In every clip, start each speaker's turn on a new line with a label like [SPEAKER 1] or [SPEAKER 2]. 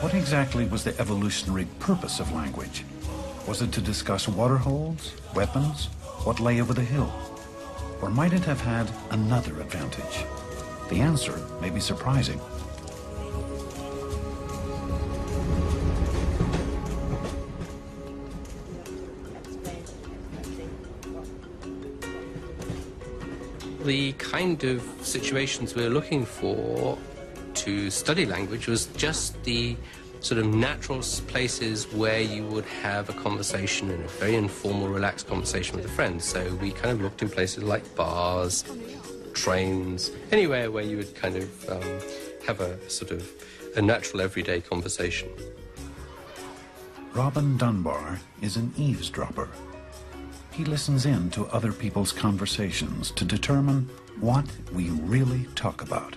[SPEAKER 1] What exactly was the evolutionary purpose of language? Was it to discuss water holes, weapons, what lay over the hill? Or might it have had another advantage? The answer may be surprising.
[SPEAKER 2] The kind of situations we we're looking for to study language was just the sort of natural places where you would have a conversation and a very informal, relaxed conversation with a friend. So we kind of looked in places like bars, trains, anywhere where you would kind of um, have a sort of a natural everyday conversation.
[SPEAKER 1] Robin Dunbar is an eavesdropper. He listens in to other people's conversations to determine what we really talk about.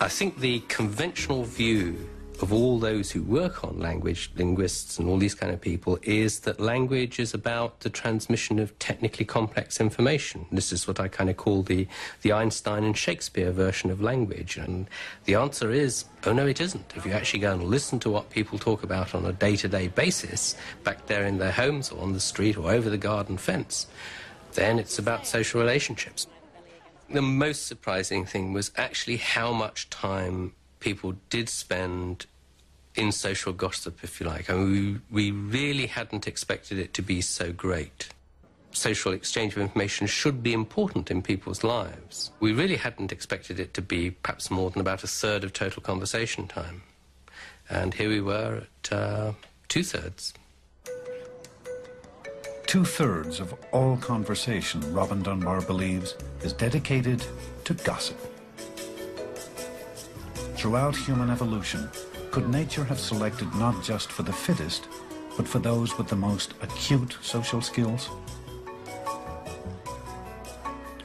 [SPEAKER 2] I think the conventional view of all those who work on language, linguists and all these kind of people, is that language is about the transmission of technically complex information. This is what I kind of call the, the Einstein and Shakespeare version of language. And the answer is, oh no, it isn't. If you actually go and listen to what people talk about on a day-to-day basis, back there in their homes or on the street or over the garden fence, then it's about social relationships. The most surprising thing was actually how much time people did spend in social gossip, if you like. I mean, we, we really hadn't expected it to be so great. Social exchange of information should be important in people's lives. We really hadn't expected it to be perhaps more than about a third of total conversation time. And here we were at uh, two thirds.
[SPEAKER 1] Two thirds of all conversation, Robin Dunbar believes, is dedicated to gossip. Throughout human evolution, could nature have selected not just for the fittest, but for those with the most acute social skills?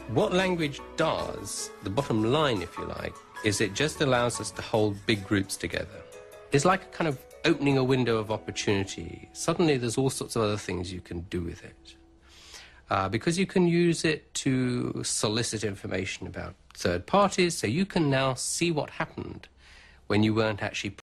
[SPEAKER 2] What language does, the bottom line, if you like, is it just allows us to hold big groups together. It's like a kind of opening a window of opportunity. Suddenly there's all sorts of other things you can do with it. Uh, because you can use it to solicit information about third parties, so you can now see what happened when you weren't actually